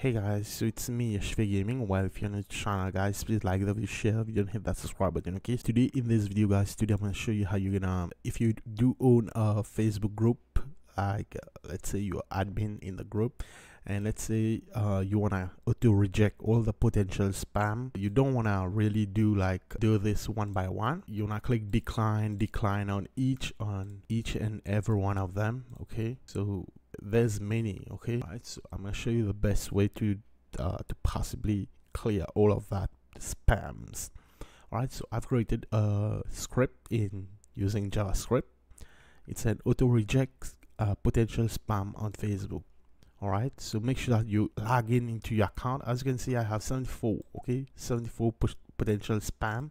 Hey guys, so it's me, Yashvir Gaming. Well, if you're new to the channel, guys, please like the video, share video, and hit that subscribe button. Okay, today in this video, guys, today I'm gonna show you how you're gonna, um, if you do own a Facebook group, like uh, let's say you're admin in the group, and let's say uh, you wanna auto reject all the potential spam. You don't wanna really do like do this one by one. You wanna click decline, decline on each on each and every one of them. Okay, so there's many okay? Right so i'm gonna show you the best way to uh, to possibly clear all of that spams. All right so i've created a script in using javascript. It's an auto reject uh, potential spam on facebook. All right so make sure that you log in into your account. As you can see i have 74 okay? 74 potential spam.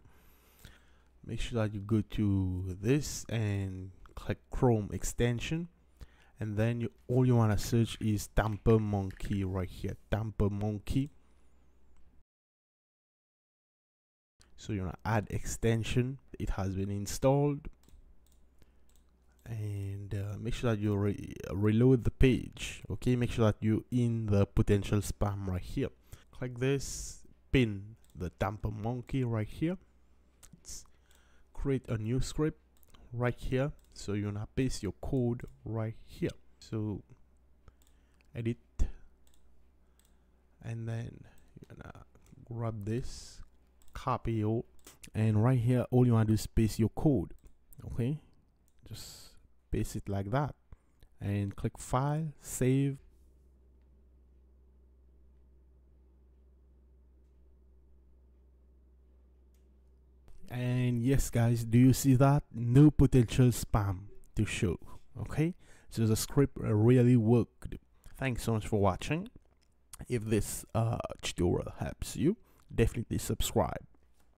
Make sure that you go to this and click chrome extension and then you all you want to search is Tampermonkey right here. Tampermonkey. So you want to add extension. It has been installed. And uh, make sure that you re reload the page okay? Make sure that you're in the potential spam right here. Click this pin the Tampermonkey right here. Let's create a new script right here. So you're gonna paste your code right here. So edit. And then you're gonna grab this copy it and right here all you want to do is paste your code okay? Just paste it like that. And click file save and yes guys do you see that? No potential spam to show okay? So the script really worked. Thanks so much for watching. If this uh, tutorial helps you definitely subscribe